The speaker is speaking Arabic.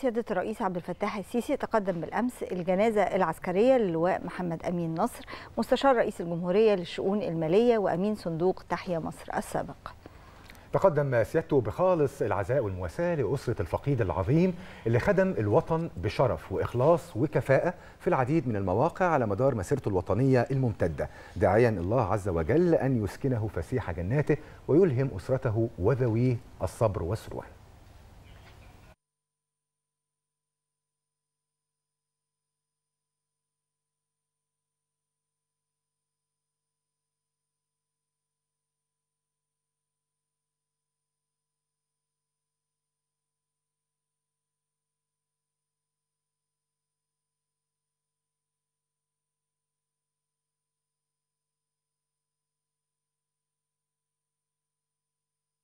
سيادة الرئيس عبد الفتاح السيسي تقدم بالأمس الجنازة العسكرية للواء محمد أمين نصر مستشار رئيس الجمهورية للشؤون المالية وأمين صندوق تحيا مصر السابق. تقدم سيادته بخالص العزاء والمواساة لأسرة الفقيد العظيم اللي خدم الوطن بشرف وإخلاص وكفاءة في العديد من المواقع على مدار مسيرته الوطنية الممتدة داعيا الله عز وجل أن يسكنه فسيح جناته ويلهم أسرته وذويه الصبر والسرور